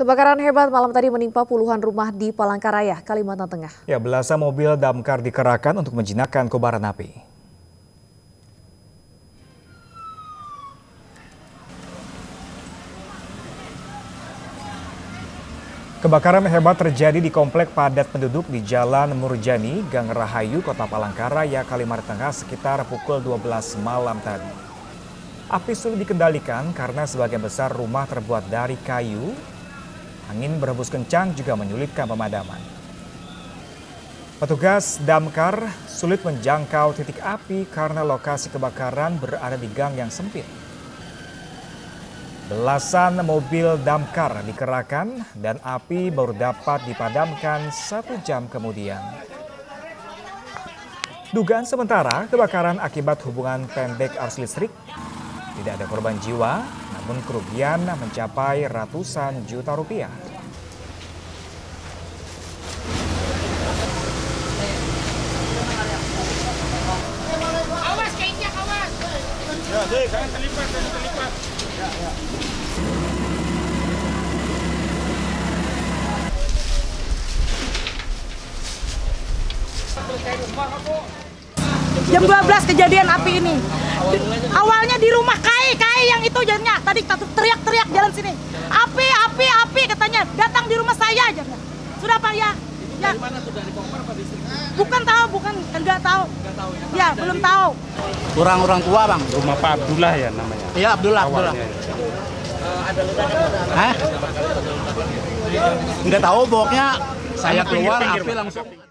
Kebakaran hebat malam tadi menimpa puluhan rumah di Palangkaraya, Kalimantan Tengah. Ya, belasan mobil damkar dikerahkan untuk menjinakkan kobaran api. Kebakaran hebat terjadi di komplek padat penduduk di Jalan Murjani, Gang Rahayu, Kota Palangkaraya, Kalimantan Tengah sekitar pukul 12 malam tadi. Api sulit dikendalikan karena sebagian besar rumah terbuat dari kayu. Angin berhembus kencang juga menyulitkan pemadaman. Petugas damkar sulit menjangkau titik api karena lokasi kebakaran berada di gang yang sempit. Belasan mobil damkar dikerahkan dan api baru dapat dipadamkan satu jam kemudian. Dugaan sementara kebakaran akibat hubungan pendek arus listrik. Tidak ada korban jiwa, namun kerugian mencapai ratusan juta rupiah. Jam 12 kejadian api ini. Awalnya di rumah Kai, Kai yang itu jadinya tadi teriak-teriak jalan sini. Api, api, api katanya. Datang di rumah saya aja. Sudah Pak ya? Ya. Dari mana tuh dari Kompar apa distrik? Bukan tahu, bukan enggak tahu. Enggak tahu ya. Ya, belum tahu. Kurang orang tua bang. Rumah Pak Abdullah ya namanya. Iya Abdullah Abdullah. Awalnya. Hah? Enggak tahu pokoknya saya keluar api langsung.